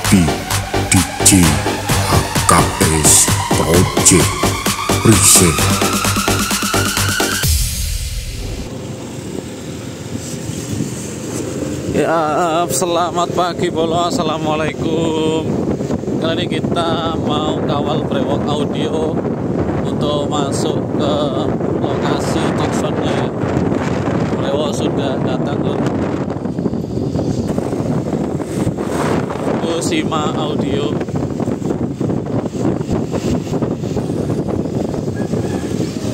party DJ HKS Project Present Ya, selamat pagi Bolo. Assalamualaikum. Kali ini kita mau kawal brewok audio untuk masuk ke lokasi tujuannya. Brewok sudah datang loh. Kusima Audio.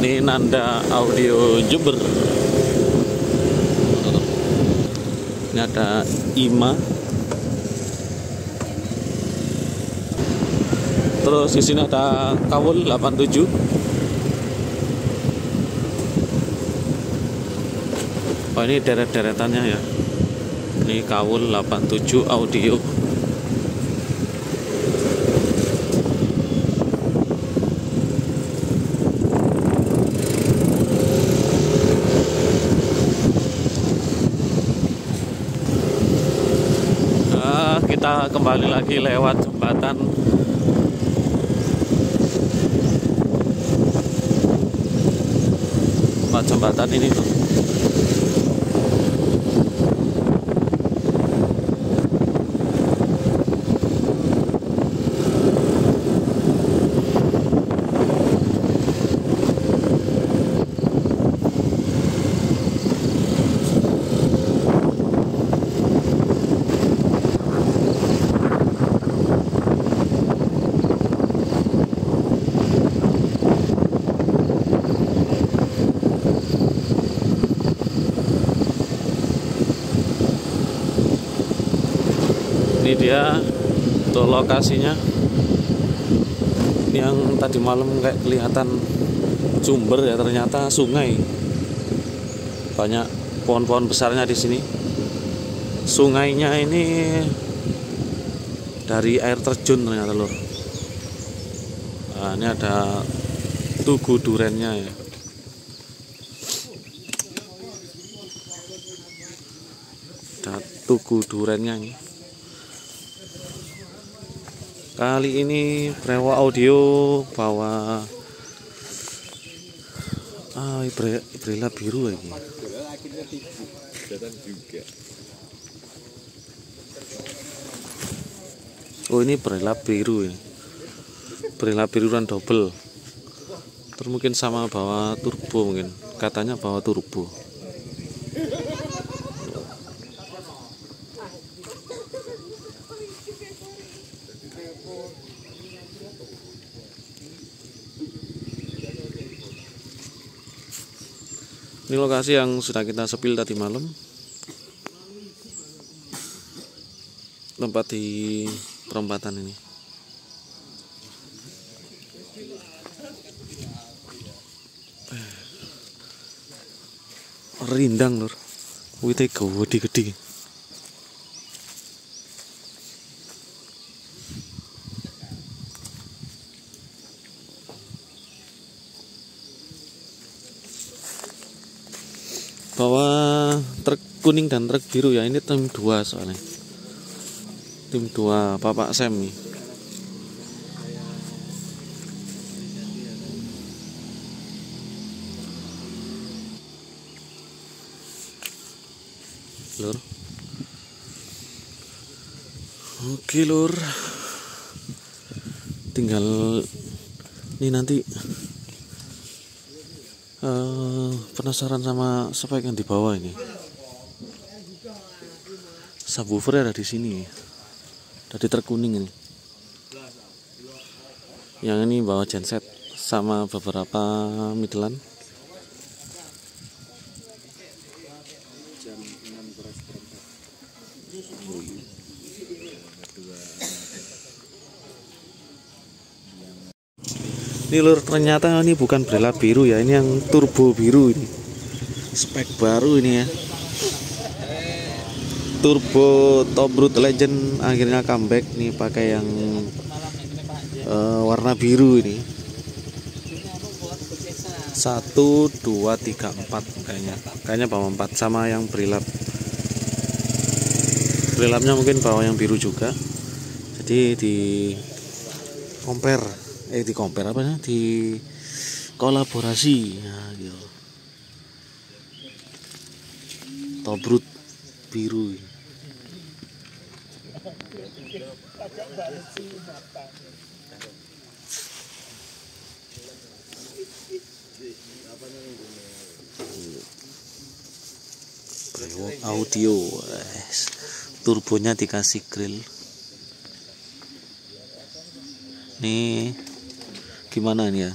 Ini Nanda Audio Jember. Ini ada Ima. Terus di sini ada Kawul 87. Oh ini deret-deretannya ya. Ini Kawul 87 audio. Nah, kita kembali lagi lewat jembatan. Jembatan ini tuh ini dia lokasinya. Yang tadi malam kayak kelihatan sumber ya ternyata sungai. Banyak pohon-pohon besarnya di sini. Sungainya ini dari air terjun ternyata lur nah, ini ada tugu durennya ya. Ada tugu durennya ini Kali ini Prewa Audio bawa ah Ibre, Ibrela biru lagi. Oh ini Ibrela biru ya. Ibrela biru dan double. Terus mungkin sama bawa turbo mungkin. Katanya bawa turbo. Ini lokasi yang sudah kita sepil tadi malam. Tempat di perempatan ini. Rindang lur. Wite gede-gede. Bawa truk kuning dan truk biru ya. Ini tim 2 soalnya. Tim 2 Bapak Sam nih. Lur. Oke lur. Tinggal ini nanti Eh, penasaran sama spek yang di bawah ini? Subwoofer ada di sini. Ada di truk kuning ini. Yang ini bawa genset sama beberapa midland Ini lur ternyata ini bukan Brella biru ya, ini yang turbo biru ini. Spek baru ini ya. Turbo Top Root Legend akhirnya comeback nih pakai yang eh, warna biru ini. Satu, dua, tiga, empat kayaknya. Kayaknya bawa empat sama yang Brilla grill lampnya mungkin bawa yang biru juga jadi di compare eh di compare apa ya di kolaborasi. Nah, gitu. Tobrut biru. Audio wes. turbonya dikasih grill. Nih gimana nih ya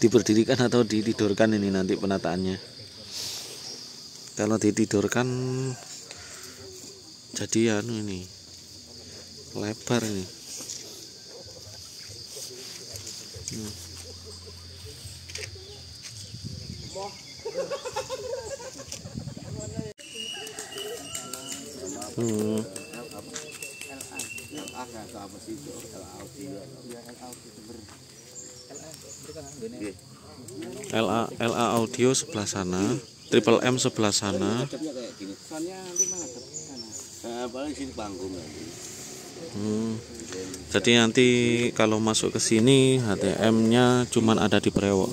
diberdirikan atau ditidurkan ini nanti penataannya kalau ditidurkan jadi anu ini lebar ini hmm. Hmm. LA LA audio sebelah sana, Triple M sebelah sana. Hmm. Jadi nanti kalau masuk ke sini HTM-nya cuman ada di Brewok.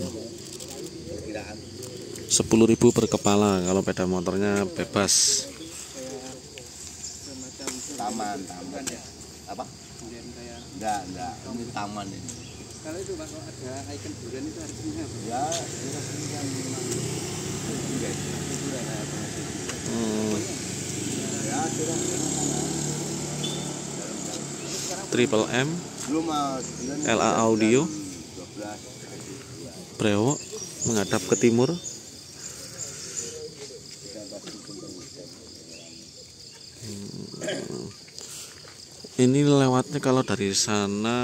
10.000 per kepala kalau sepeda motornya bebas. taman taman apa enggak enggak ini taman ini Kalau itu kalau ada ikon durian itu harusnya apa? ya kita kan guys Hmm. ya sudah Triple M LA Audio 12 Brewok menghadap ke timur. Hmm. Ini lewatnya kalau dari sana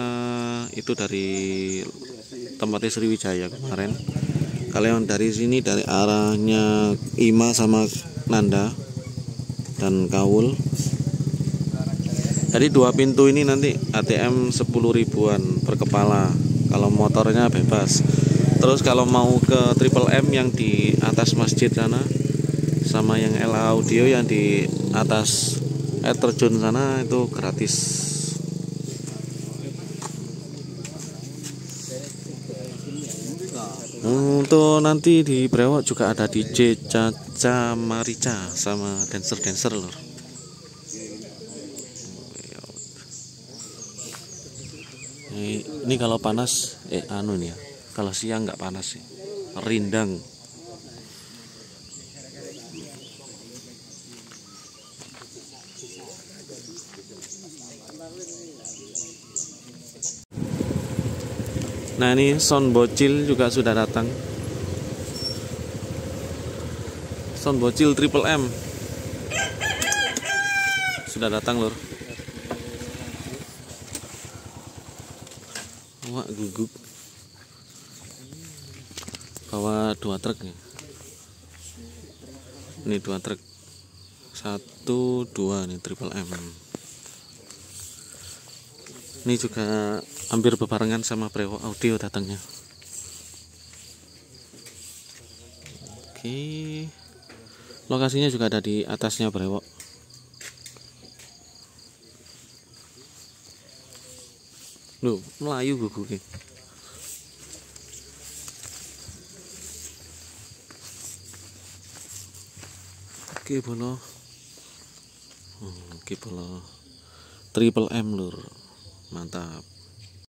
itu dari tempatnya Sriwijaya kemarin. Kalau yang dari sini dari arahnya Ima sama Nanda dan Kaul. Jadi dua pintu ini nanti ATM 10 ribuan per kepala. Kalau motornya bebas. Terus kalau mau ke Triple M yang di atas masjid sana sama yang LA Audio yang di atas air terjun sana itu gratis. Untuk nanti di Brewok juga ada DJ Caca Marica sama dancer-dancer. Ini, ini kalau panas, eh anu nih ya. Kalau siang nggak panas sih, rindang. Nah ini Son Bocil juga sudah datang. Son Bocil Triple M sudah datang lor. Wah guguk. Bawa dua truk nih. Ini dua truk. Satu dua nih Triple M. Ini juga hampir berbarengan sama Prewo Audio datangnya. Oke. Lokasinya juga ada di atasnya Brewo. Loh, melayu guguke. Oke, bono. Hmm, Oke, bono. Triple M lur. Mantap.